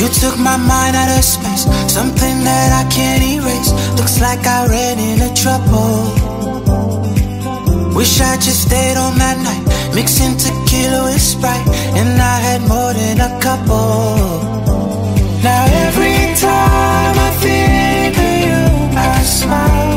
You took my mind out of space, something that I can't erase. Looks like I ran into trouble. Wish I just stayed on that night, mixing tequila with Sprite, and I had more than a couple. Now every time I think of you, I smile.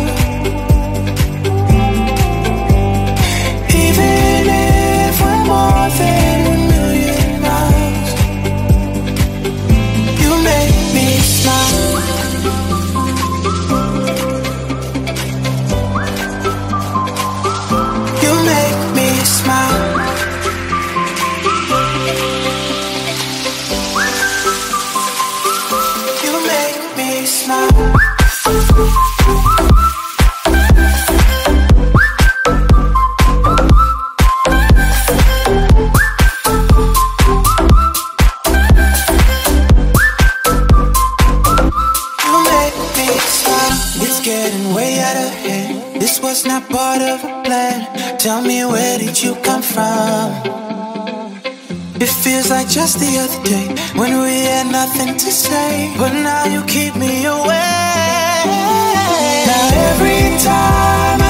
Just the other day when we had nothing to say, but now you keep me away. Now every time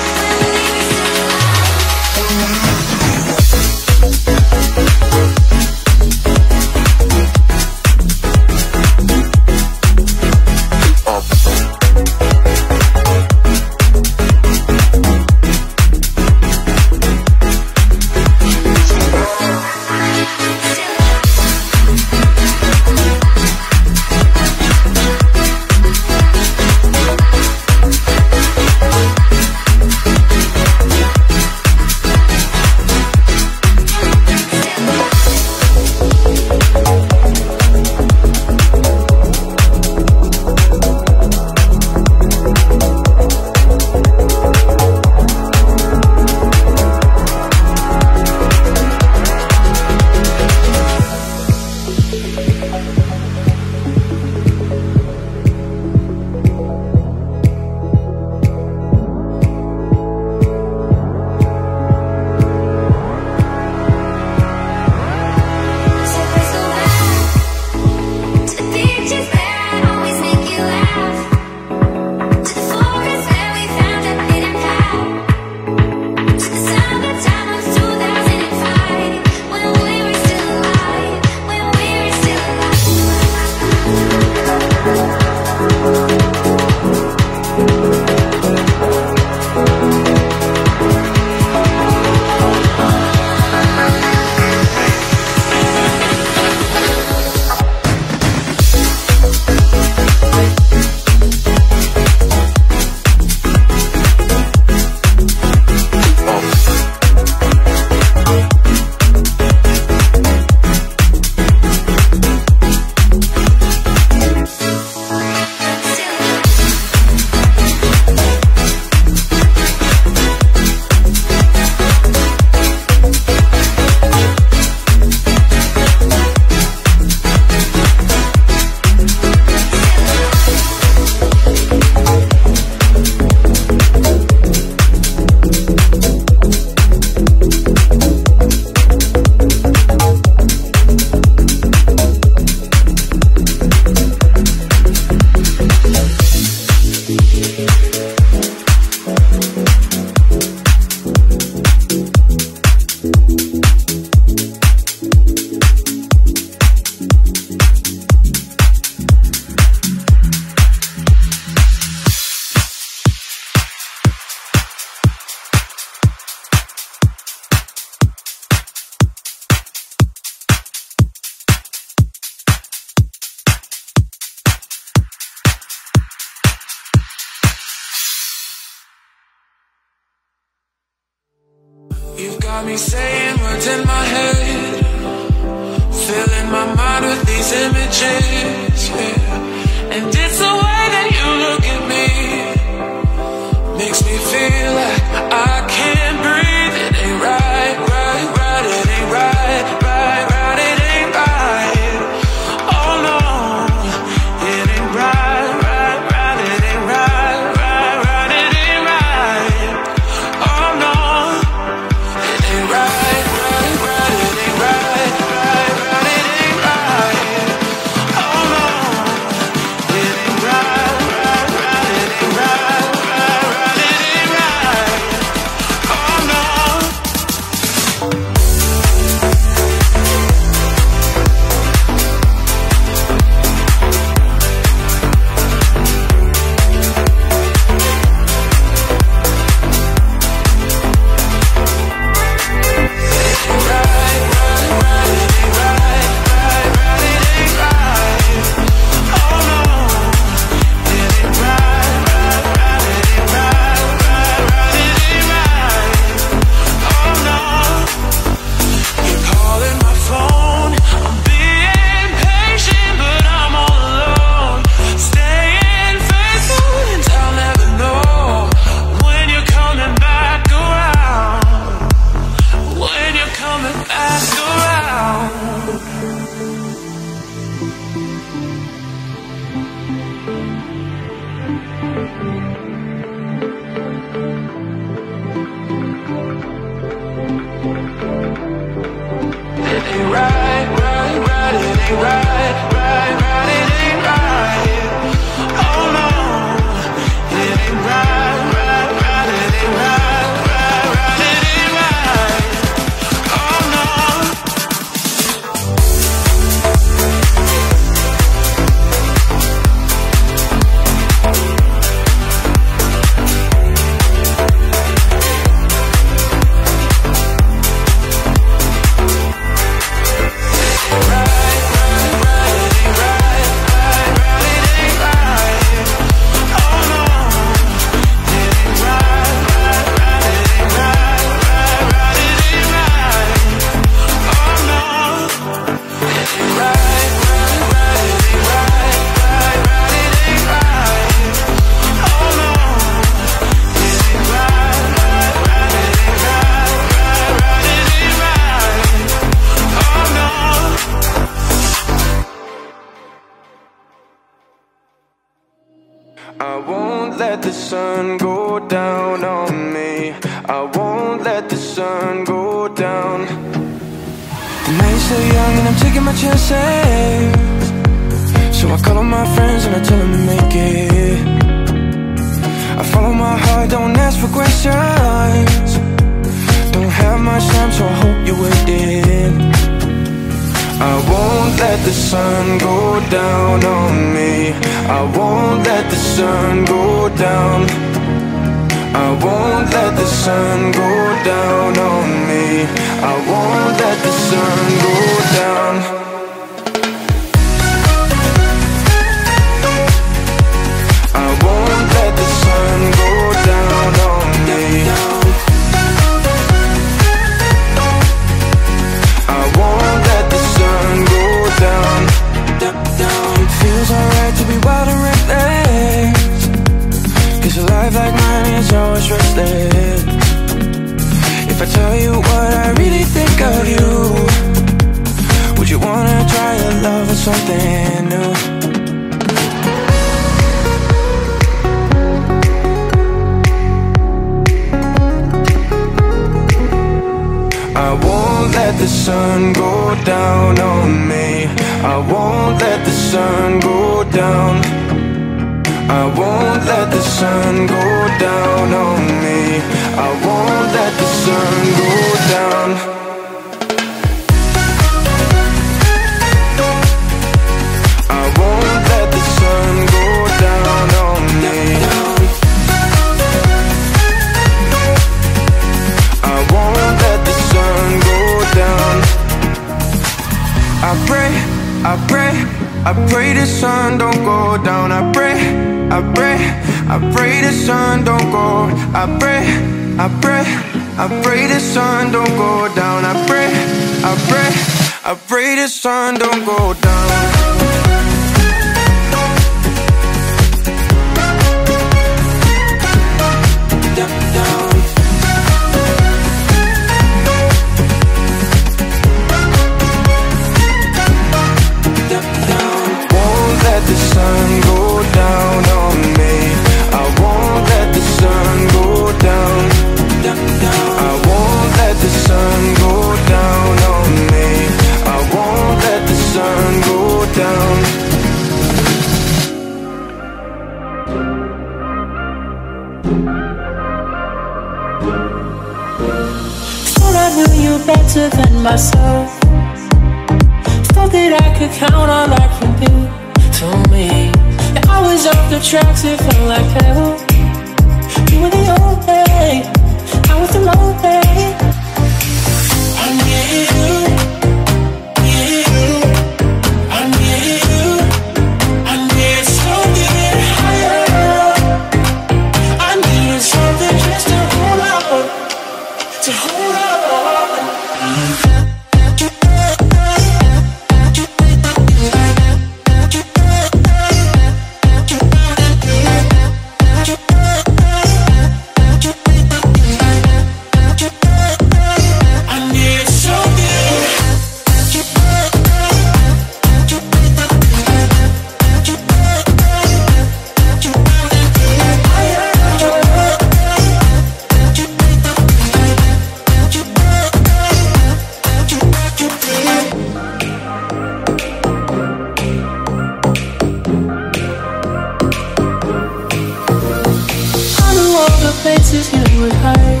pieces you would hide.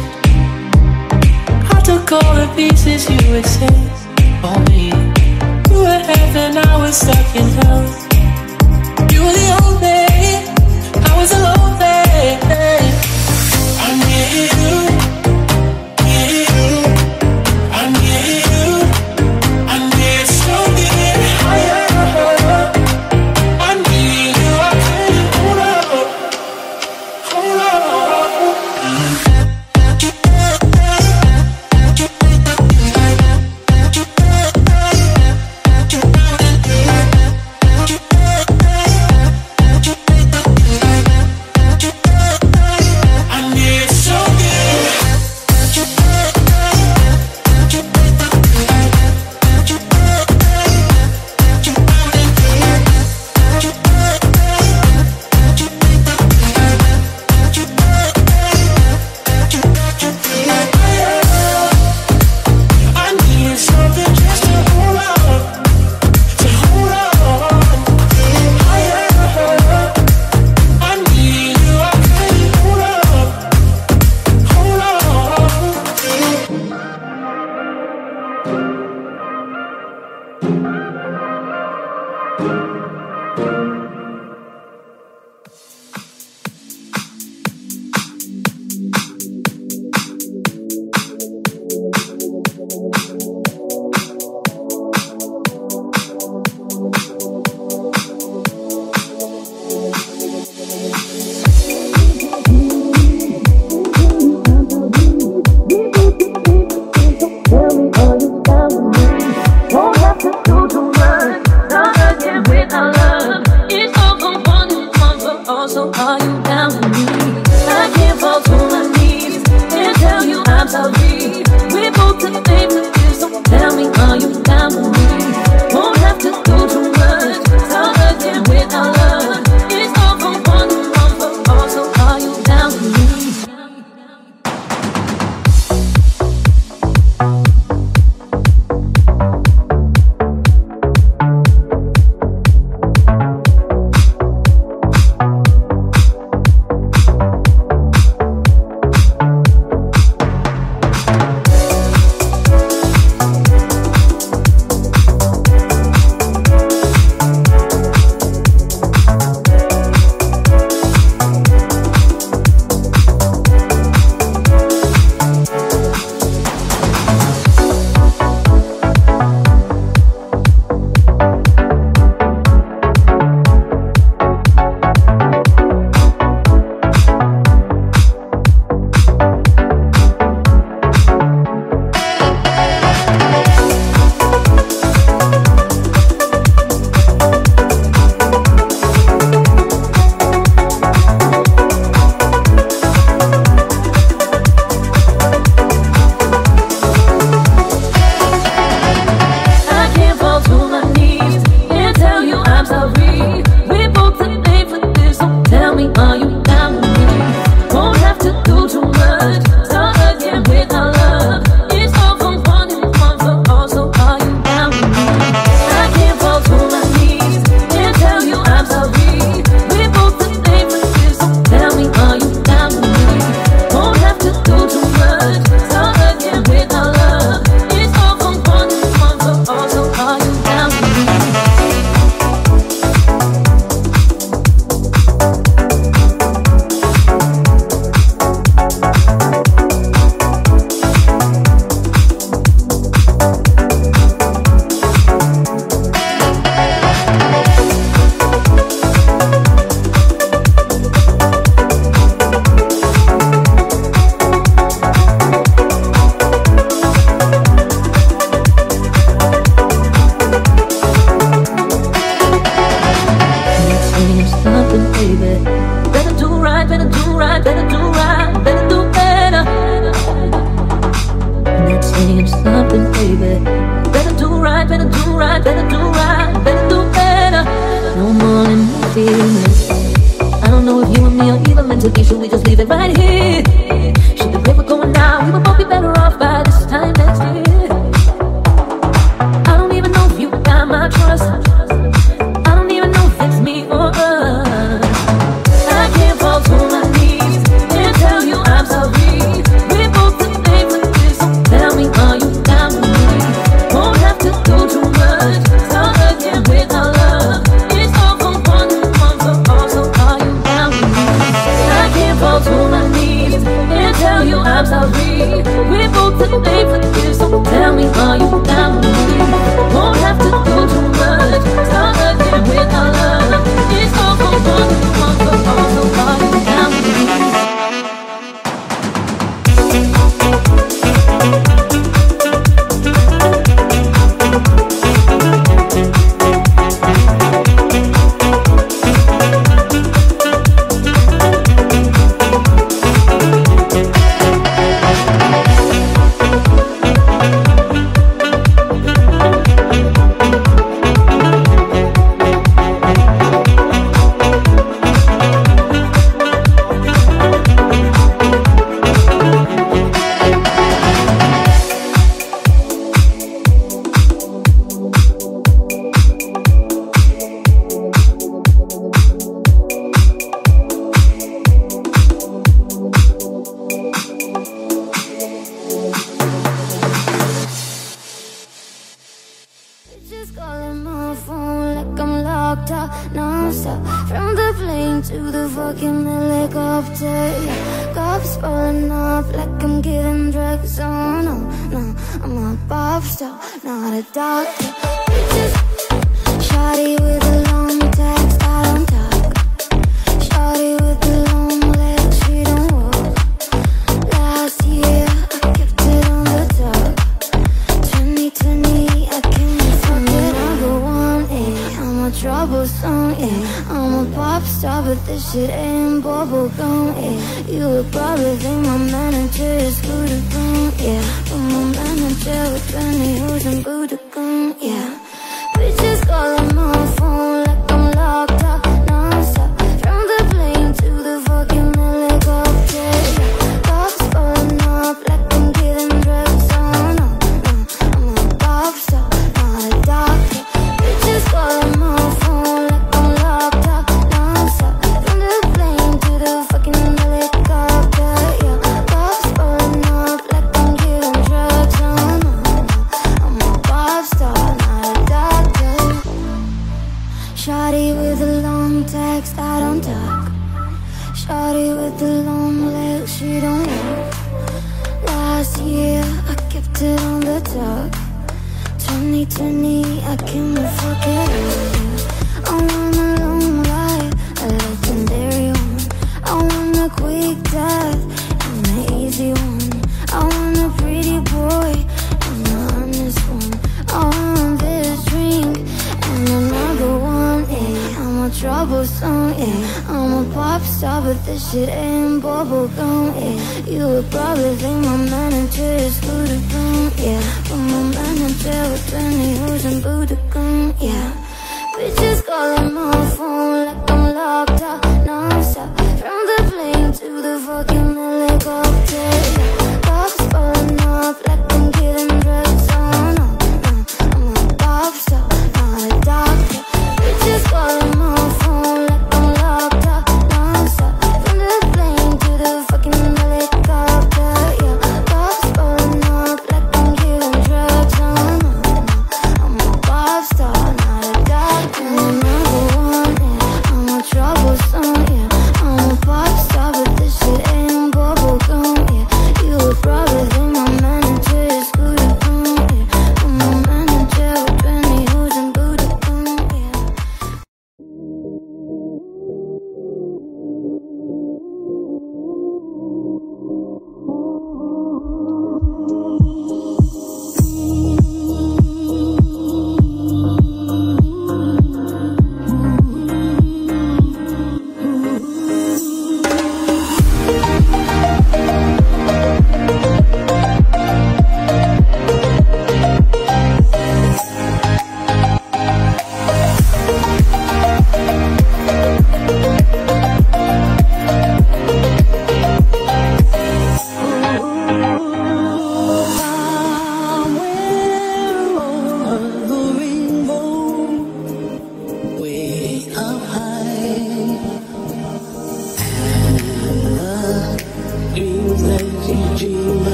I took all the pieces you would say for me. You were heaven, I was stuck in hell. You were the only. I was alone.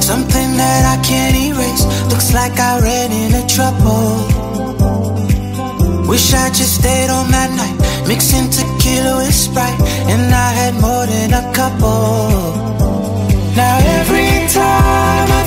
something that I can't erase. Looks like I ran into trouble. Wish I just stayed on that night, mixing tequila with Sprite, and I had more than a couple. Now every time I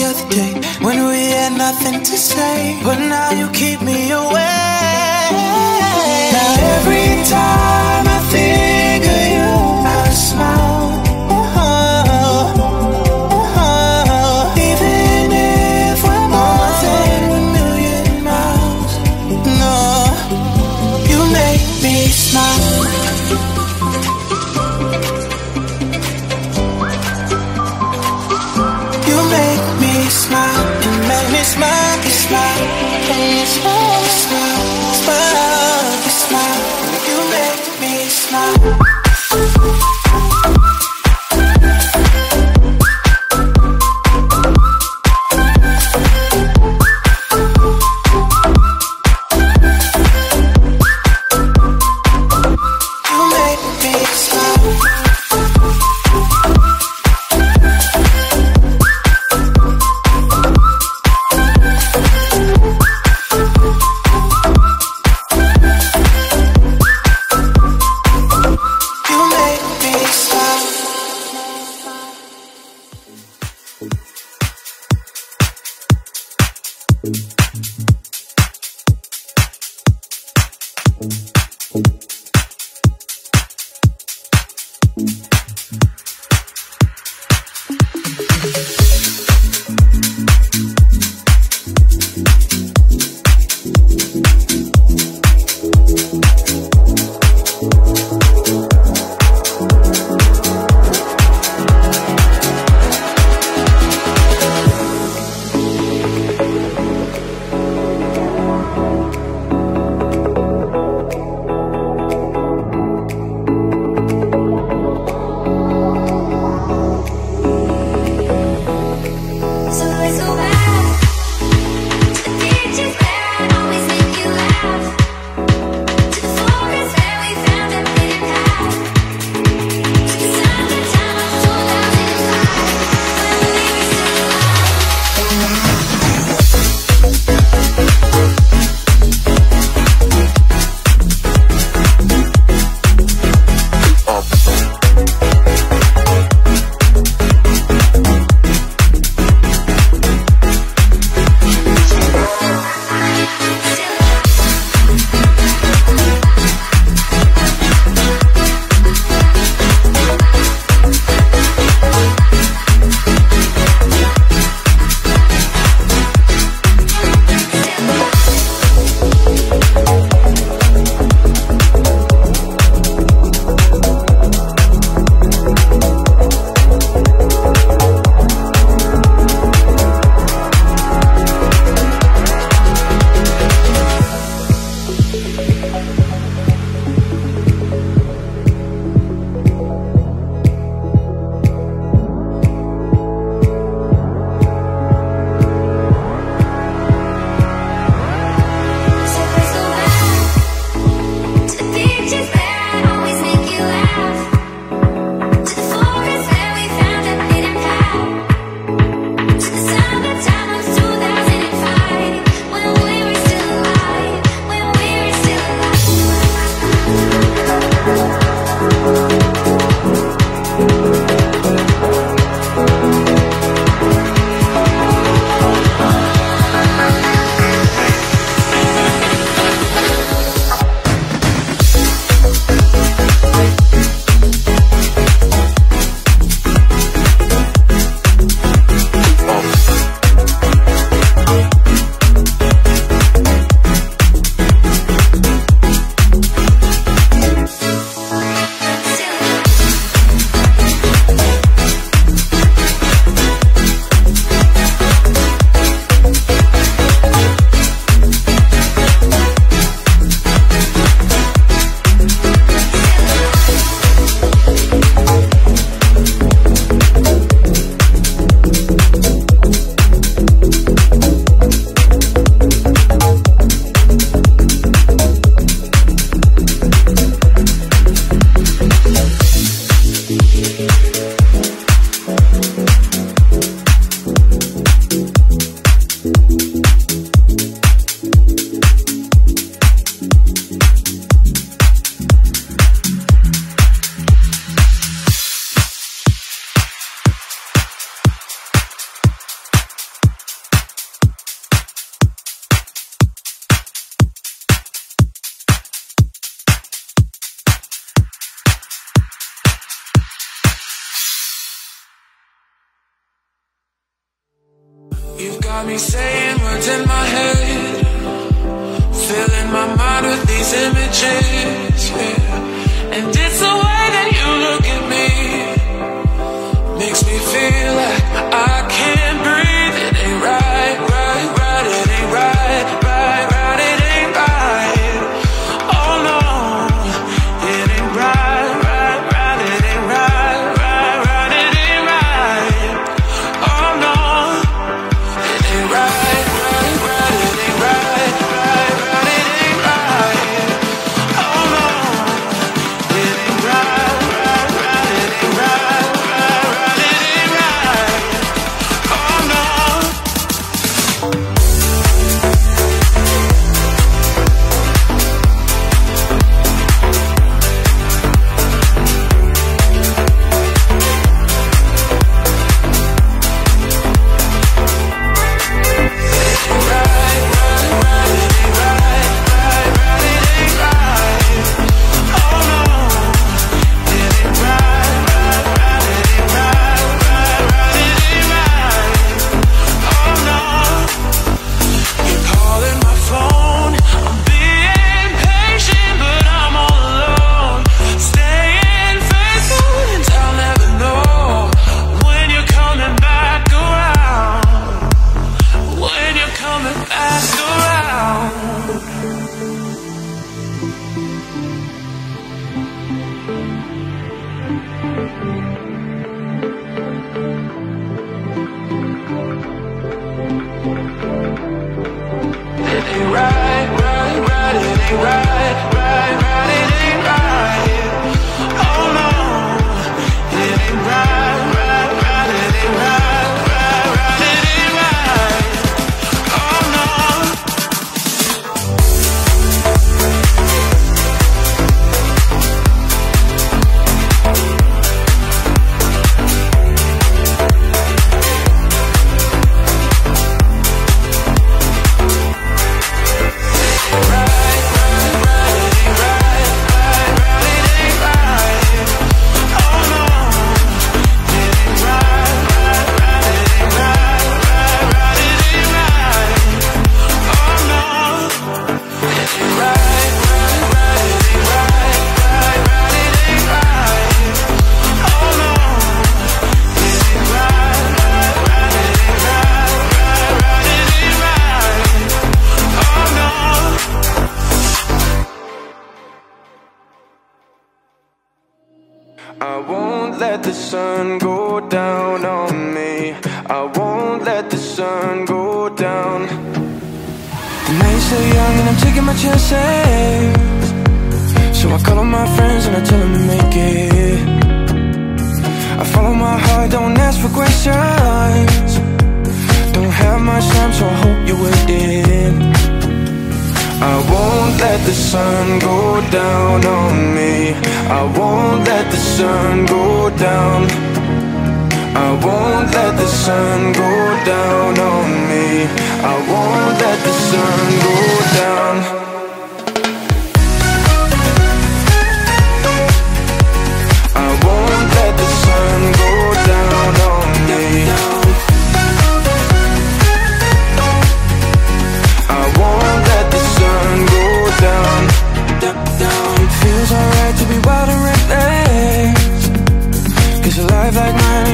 the other day.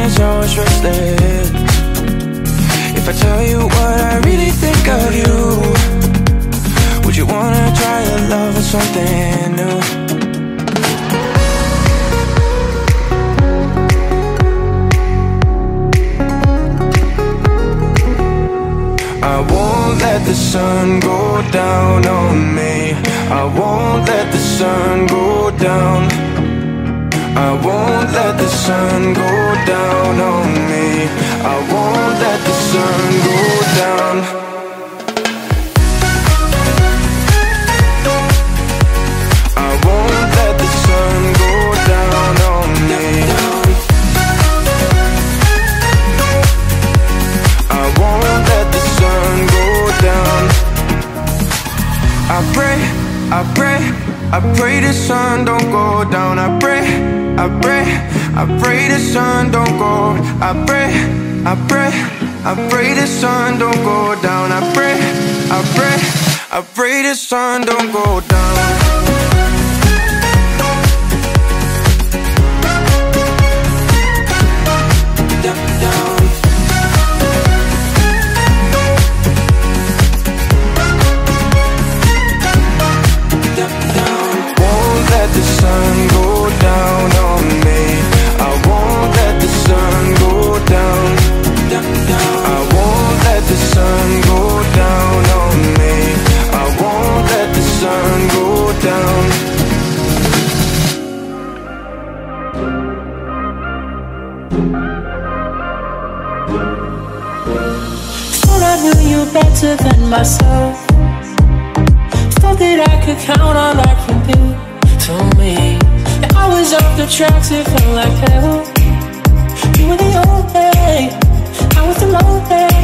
is always restless If I tell you what I really think of you Would you wanna try a love or something new? I won't let the sun go down on me. I won't let the sun go down. I won't let the sun go down on me. I won't let the sun go down. I won't let the sun go down on me. I won't let the sun go down. I pray, I pray, I pray the sun don't go down. I pray, I pray, I pray the sun don't go. I pray, I pray, I pray the sun don't go down. I pray, I pray, I pray the sun don't go down. The sun better than myself. Thought that I could count on like you did to me. Yeah, I was off the tracks, it felt like hell. You were the day, I was the low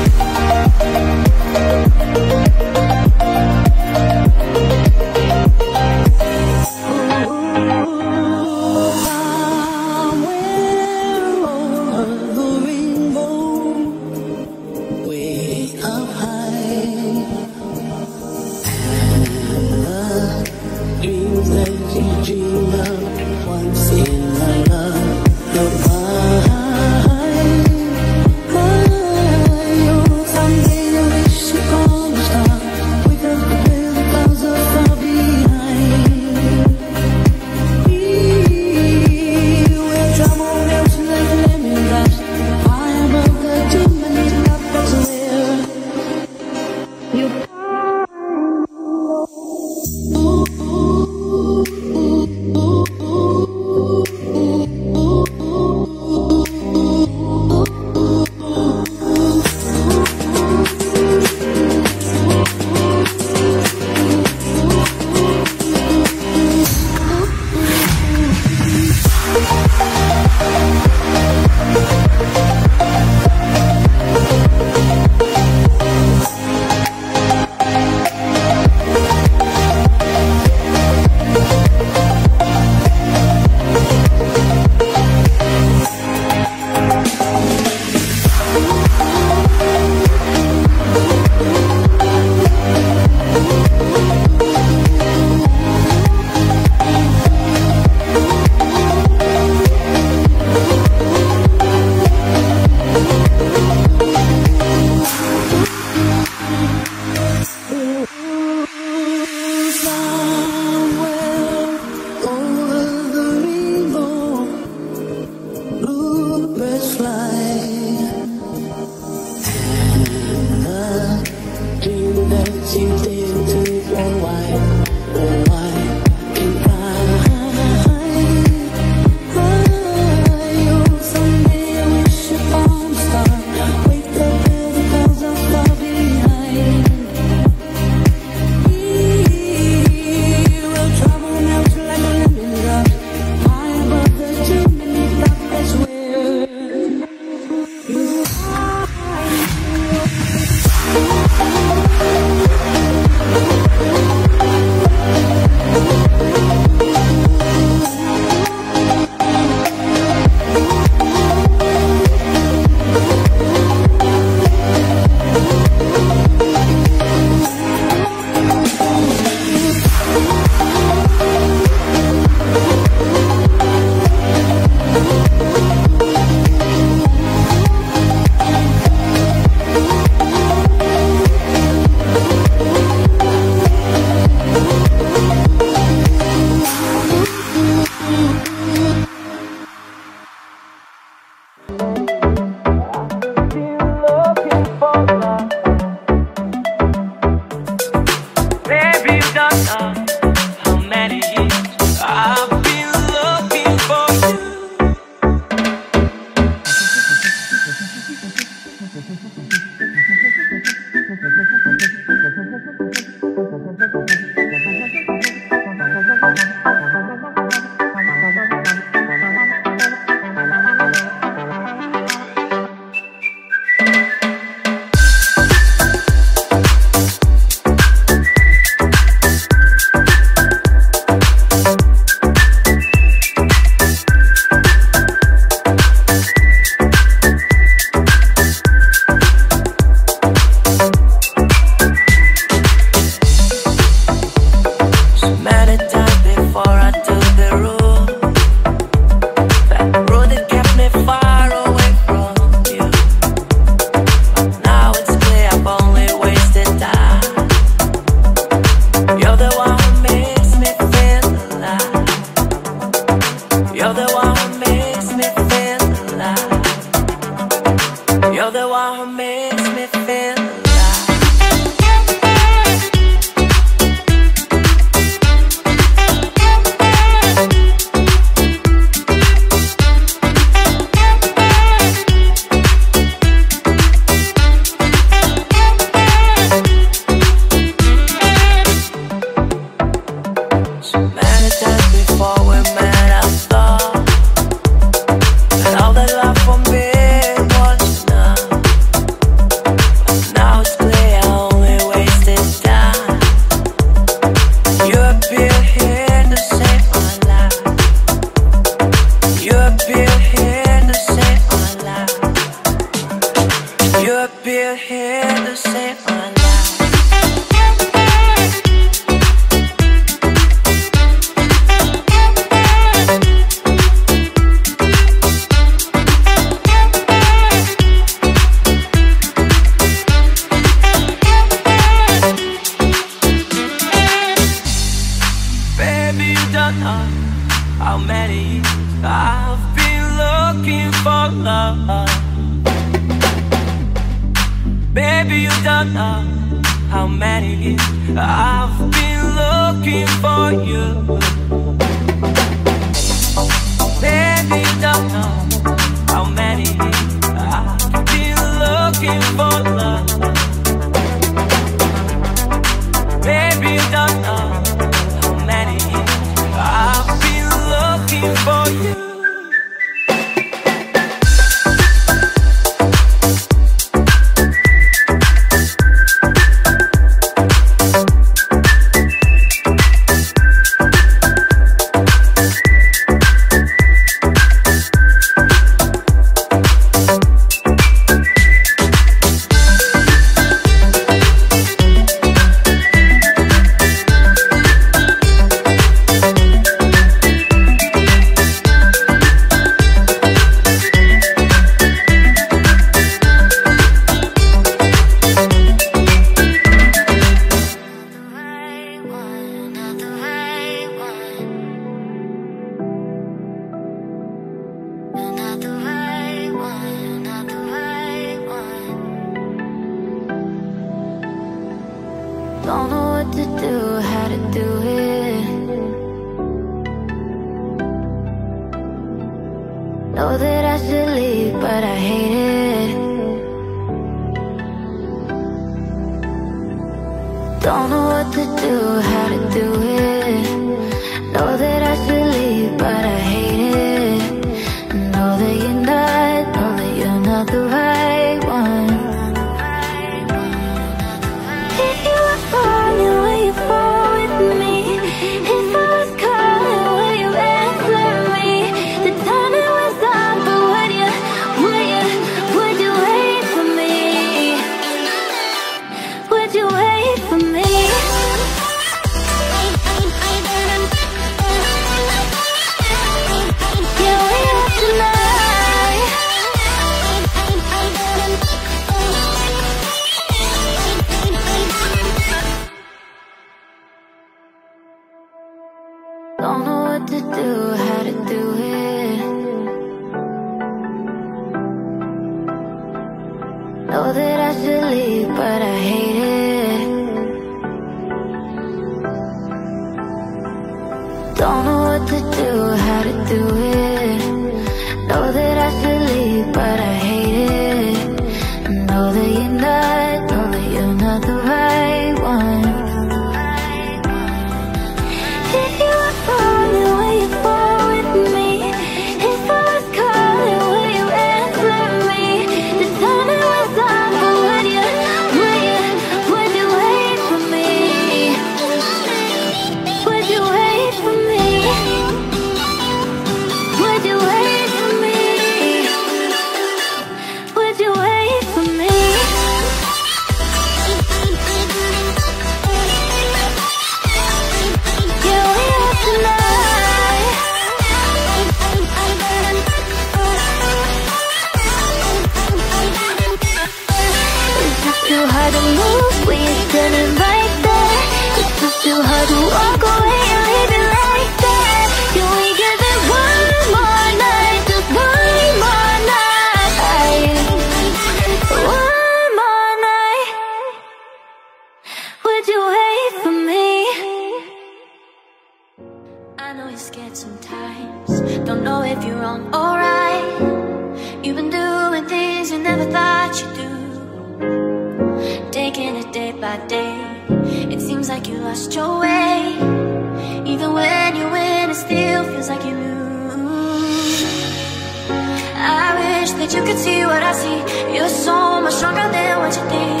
what I see You're so much stronger than what you think.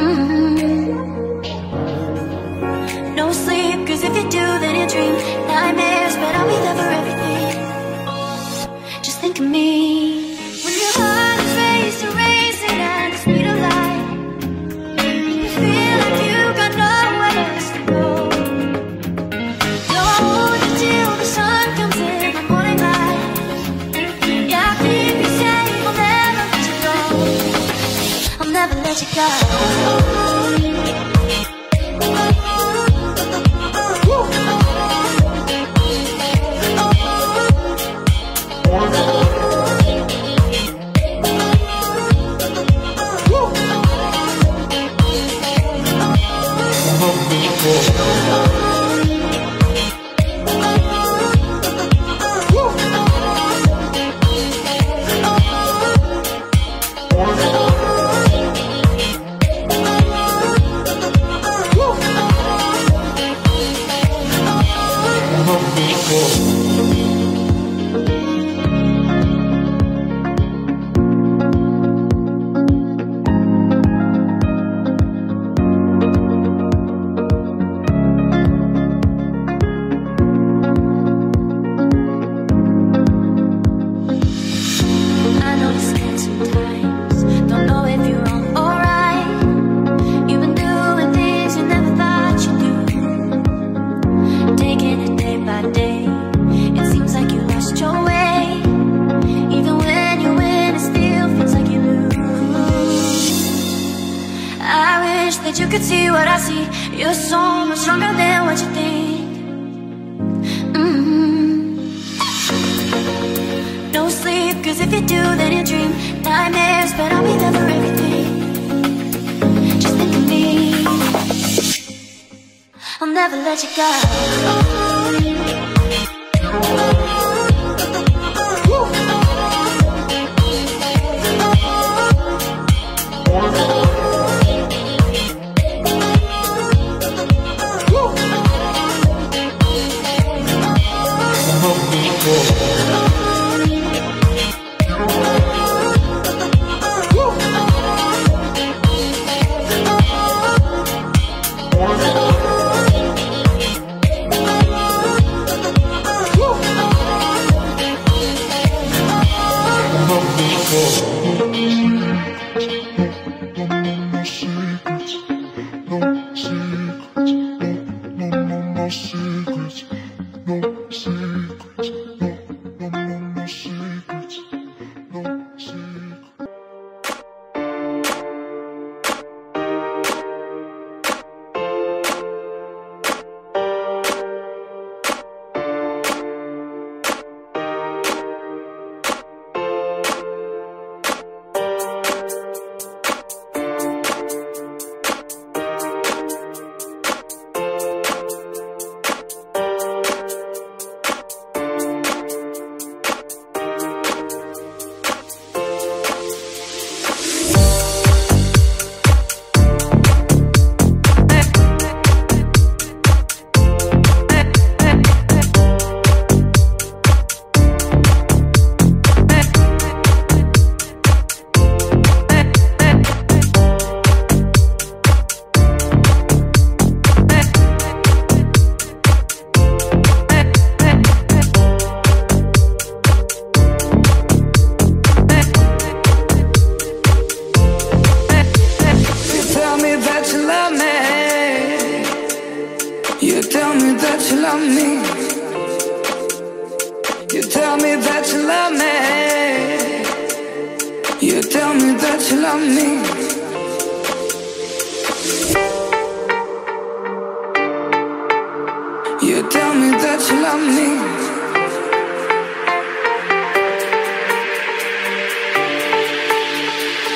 Mm-hmm. No sleep, cause if you do then you dream. Nightmares, but I'll be there for everything. Just think of me.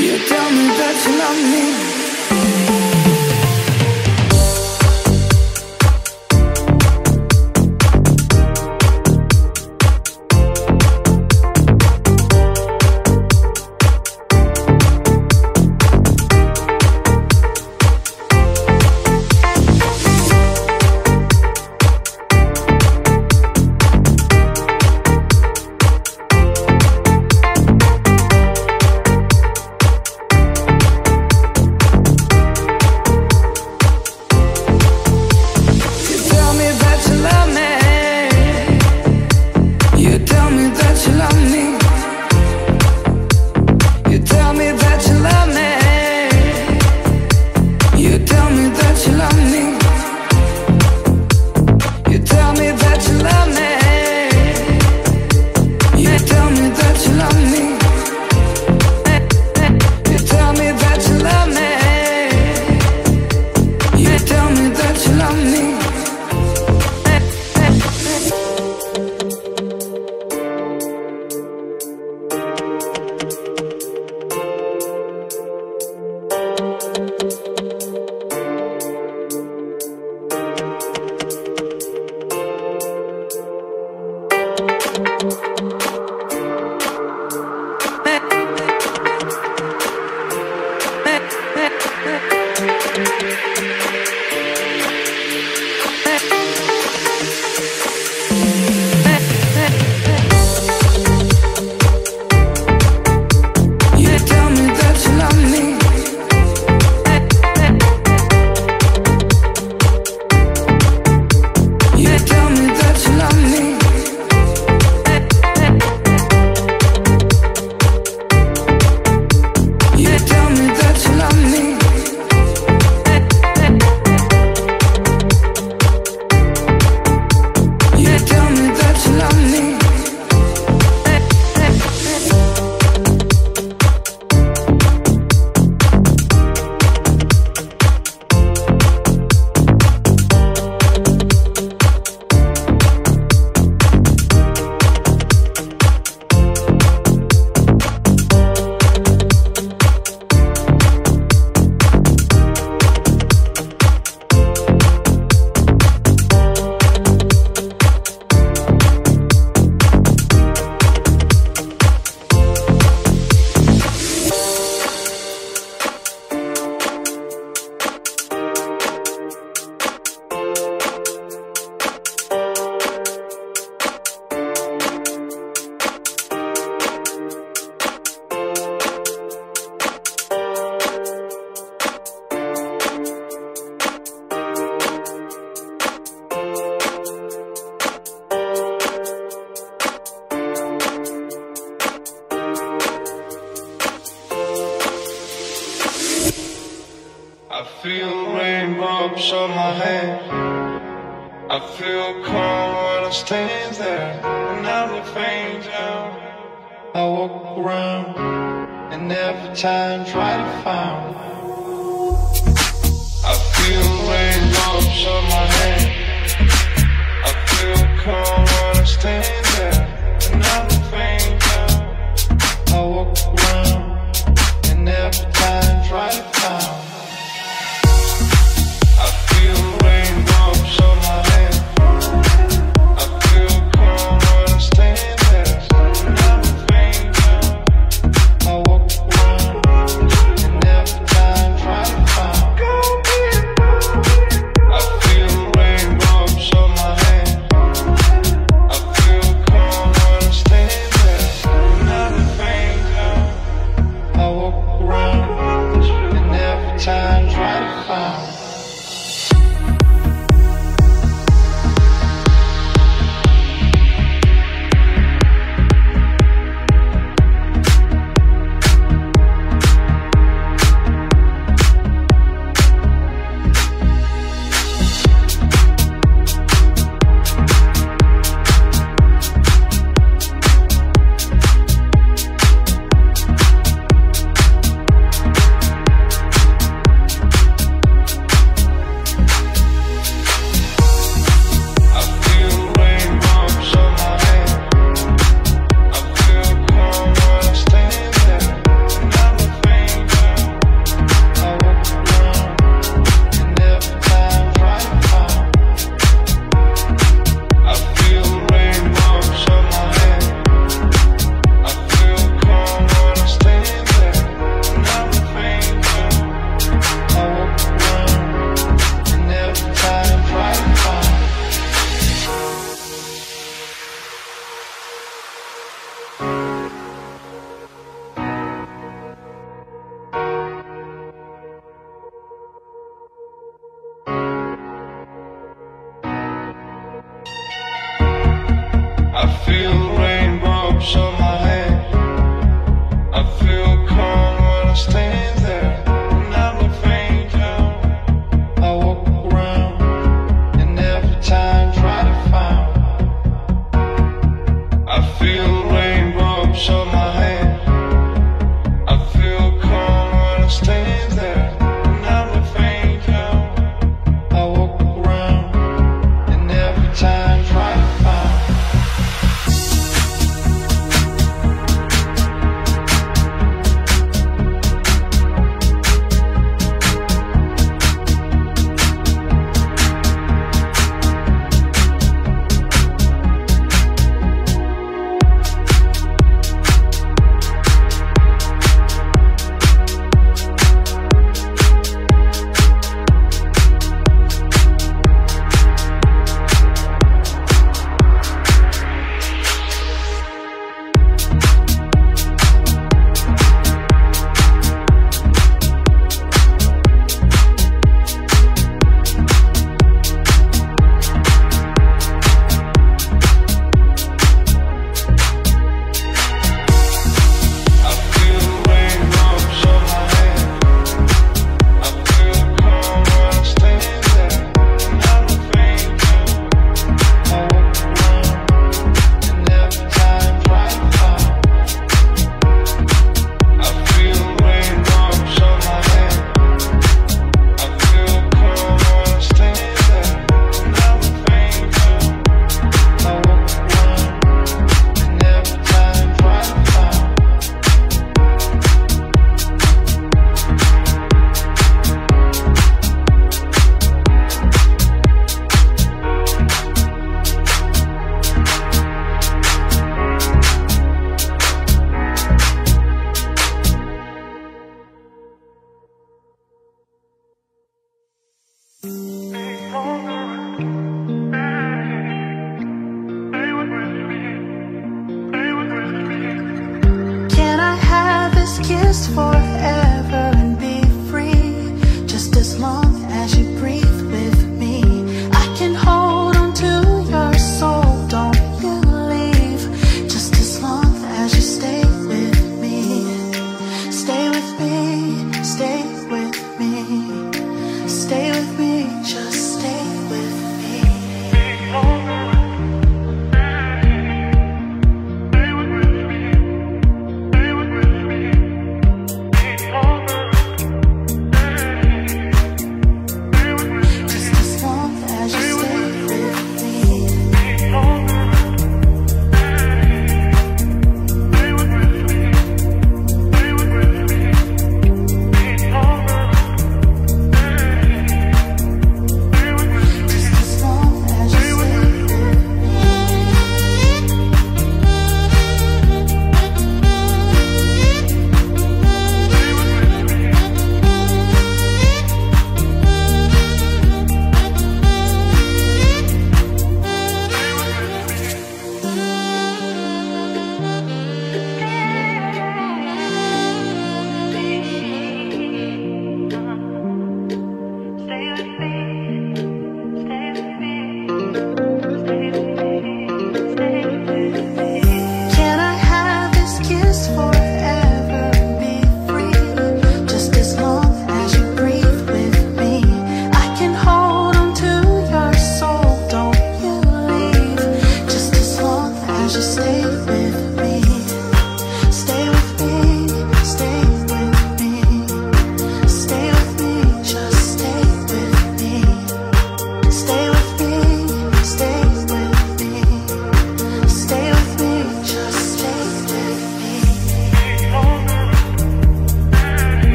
You tell me that you love me.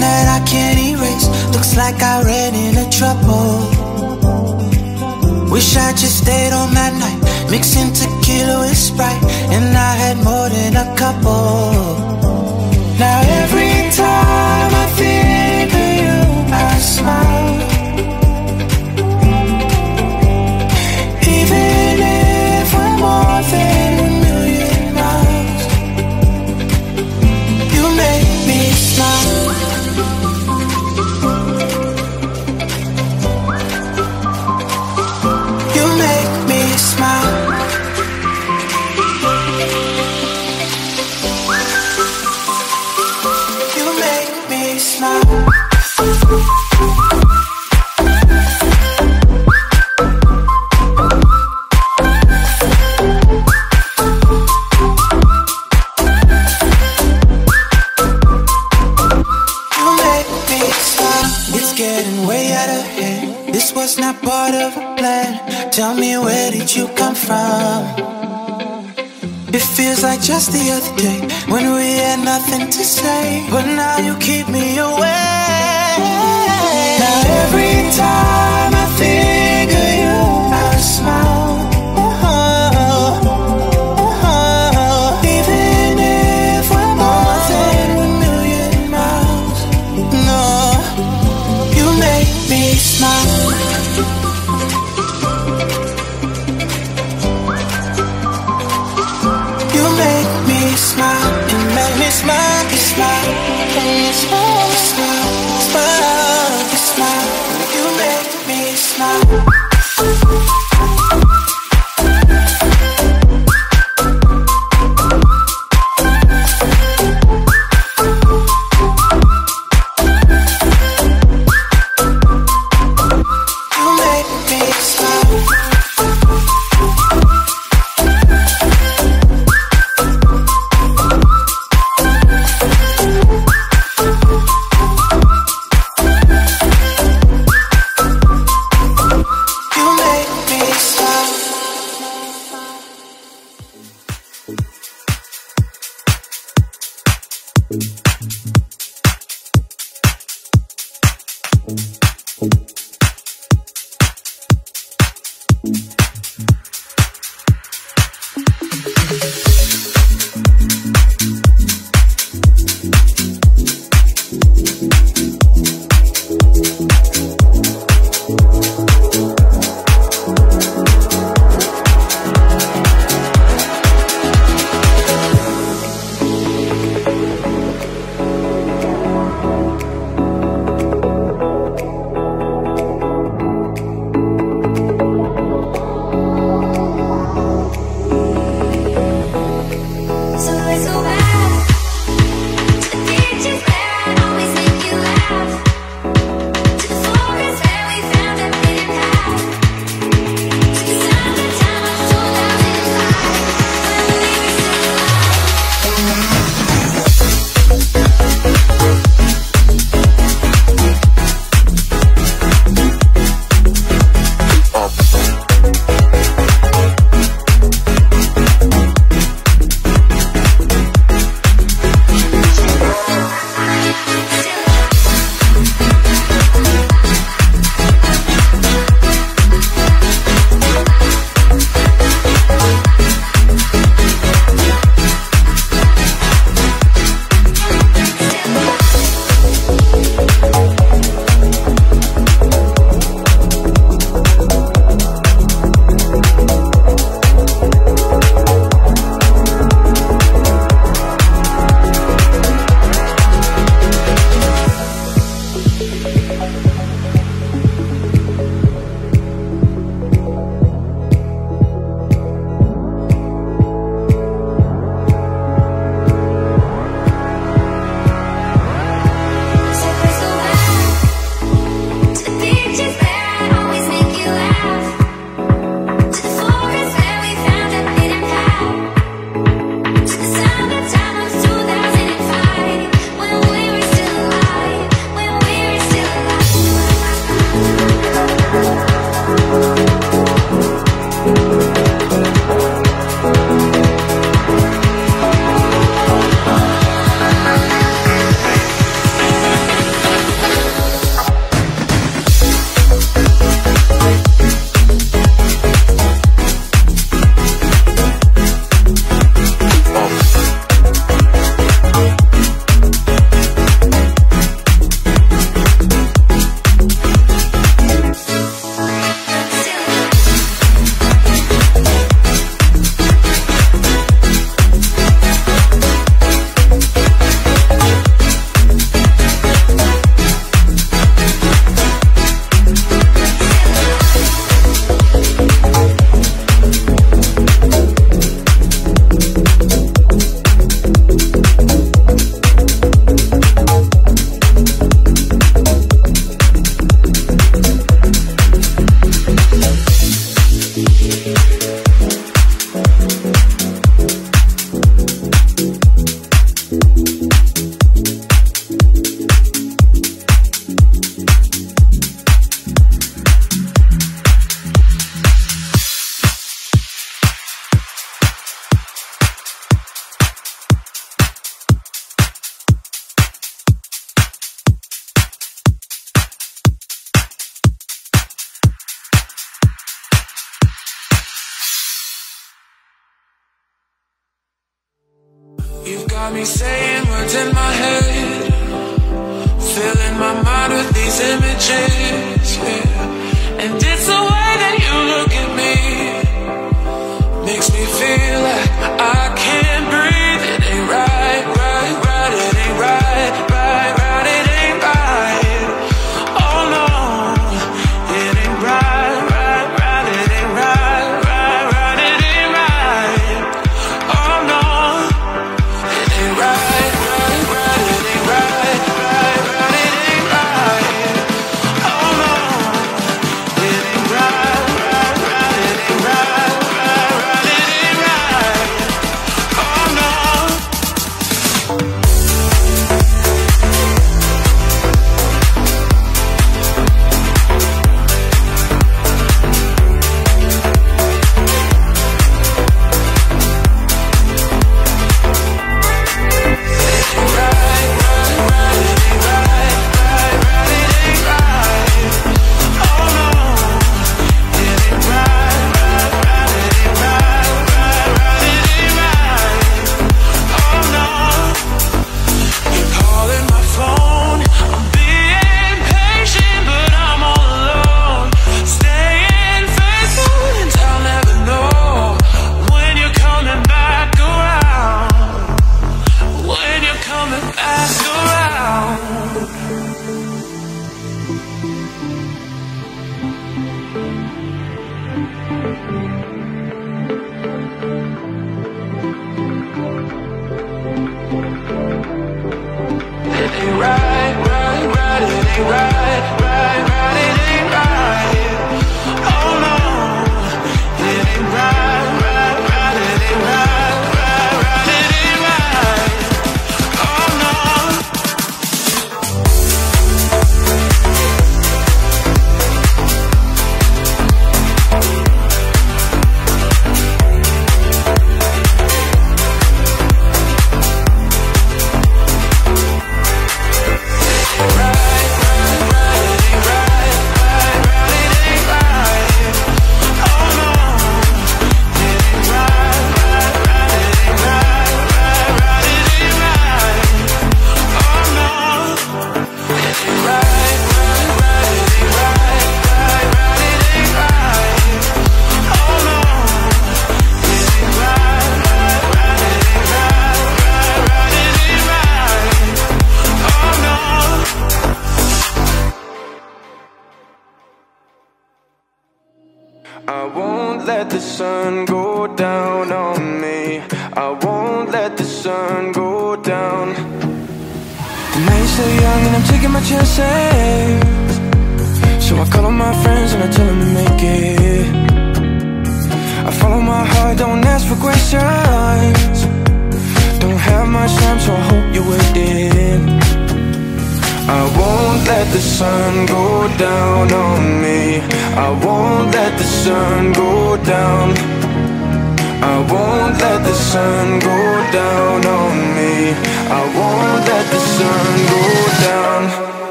that I can't erase. Looks like I ran into trouble. Wish I just stayed on that night Mixing tequila with Sprite. And I had more than a couple. Now every time I think of you I smile. the other day when we had nothing to say. When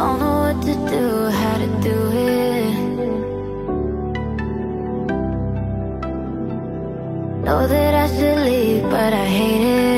Don't know what to do, how to do it. Know that I should leave, but I hate it.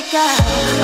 Never